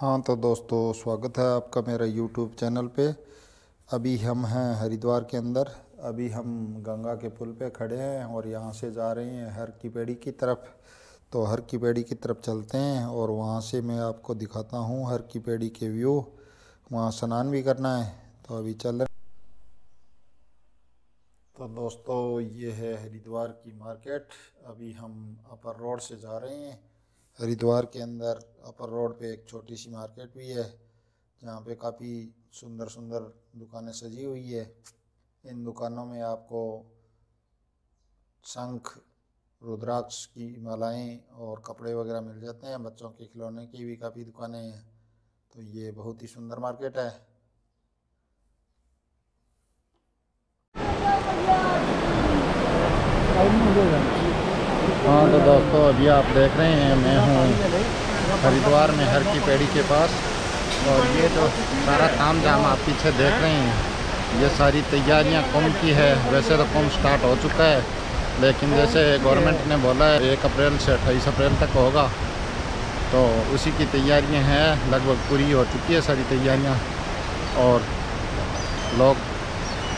हाँ तो दोस्तों, स्वागत है आपका मेरा यूट्यूब चैनल पे। अभी हम हैं हरिद्वार के अंदर। अभी हम गंगा के पुल पे खड़े हैं और यहाँ से जा रहे हैं हर की पेड़ी की तरफ़। तो हर की पेड़ी की तरफ़ चलते हैं और वहाँ से मैं आपको दिखाता हूँ हर की पेड़ी के व्यू। वहाँ स्नान भी करना है। तो अभी चल रहे तो दोस्तों, ये है हरिद्वार की मार्केट। अभी हम अपर रोड से जा रहे हैं। हरिद्वार के अंदर अपर रोड पे एक छोटी सी मार्केट भी है, जहाँ पे काफ़ी सुंदर सुंदर दुकानें सजी हुई है। इन दुकानों में आपको शंख, रुद्राक्ष की मालाएँ और कपड़े वगैरह मिल जाते हैं। बच्चों के खिलौने की भी काफ़ी दुकानें हैं। तो ये बहुत ही सुंदर मार्केट है हाँ तो अभी आप देख रहे हैं, मैं हूँ हरिद्वार में हर की पेड़ी के पास। और ये जो सारा काम जाम आप पीछे देख रहे हैं, ये सारी तैयारियाँ कुंभ की है? वैसे तो कुंभ स्टार्ट हो चुका है, लेकिन जैसे गवर्नमेंट ने बोला है, एक अप्रैल से अट्ठाईस अप्रैल तक होगा। तो उसी की तैयारियाँ हैं, लगभग पूरी हो चुकी है सारी तैयारियाँ। और लोग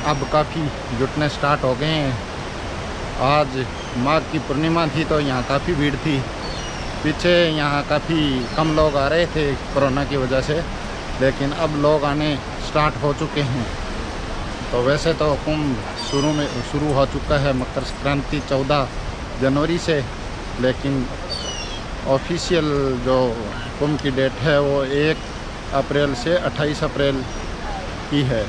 अब काफ़ी जुटने स्टार्ट हो गए हैं। आज माघ की पूर्णिमा थी तो यहाँ काफ़ी भीड़ थी। पीछे यहाँ काफ़ी कम लोग आ रहे थे कोरोना की वजह से, लेकिन अब लोग आने स्टार्ट हो चुके हैं। तो वैसे तो कुंभ शुरू में, शुरू हो चुका है मकर संक्रांति चौदह जनवरी से, लेकिन ऑफिशियल जो कुंभ की डेट है वो एक अप्रैल से 28 अप्रैल की है।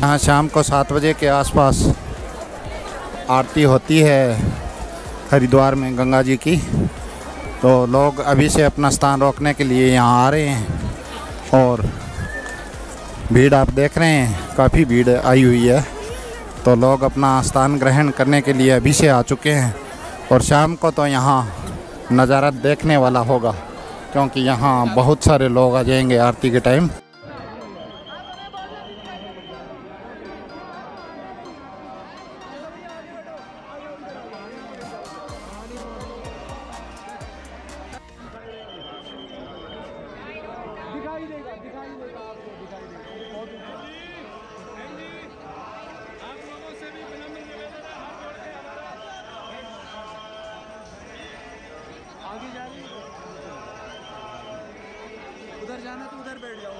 यहाँ शाम को सात बजे के आसपास आरती होती है हरिद्वार में गंगा जी की। तो लोग अभी से अपना स्थान रोकने के लिए यहाँ आ रहे हैं और भीड़ आप देख रहे हैं, काफ़ी भीड़ आई हुई है। तो लोग अपना स्थान ग्रहण करने के लिए अभी से आ चुके हैं और शाम को तो यहाँ नज़ारा देखने वाला होगा, क्योंकि यहाँ बहुत सारे लोग आ जाएँगे आरती के टाइम। ಮಾಡಬೇಡಿ ಅವರು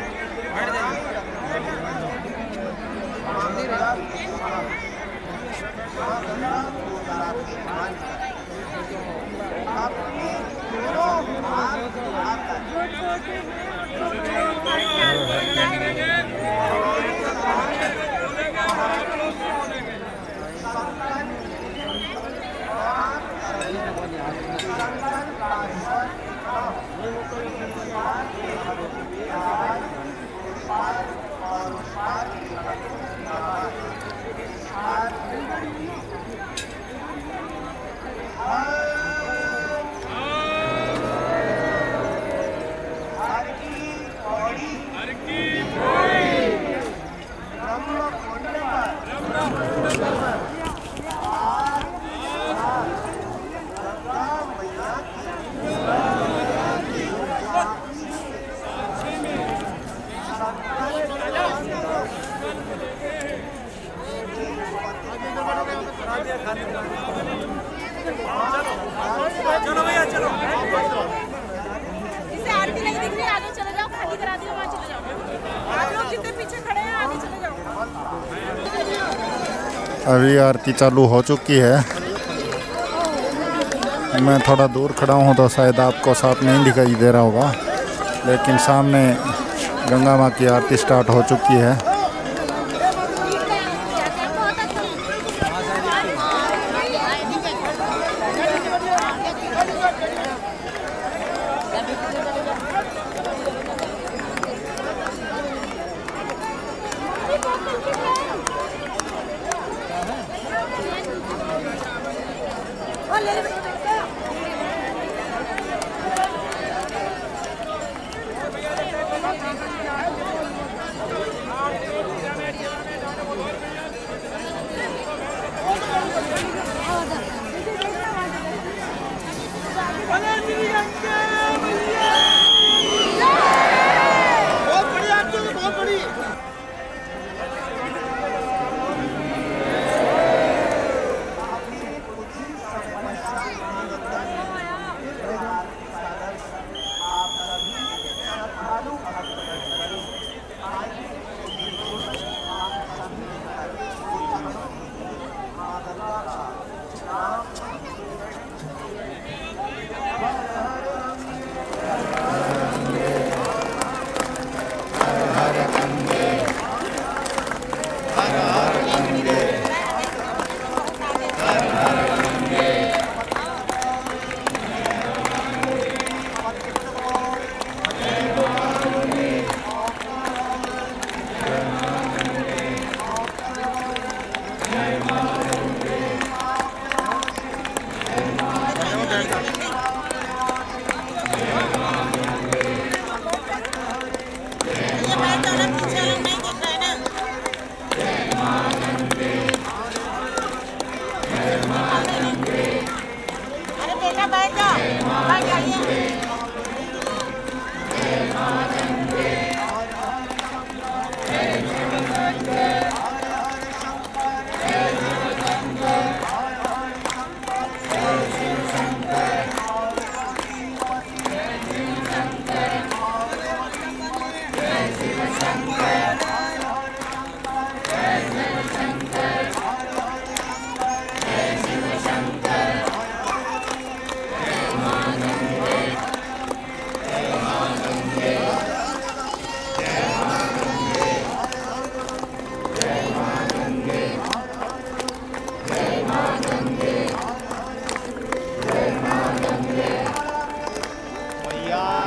Thank you. अभी आरती चालू हो चुकी है। मैं थोड़ा दूर खड़ा हूँ तो शायद आपको साफ़ नहीं दिखाई दे रहा होगा। लेकिन सामने गंगा माँ की आरती स्टार्ट हो चुकी है। Yeah.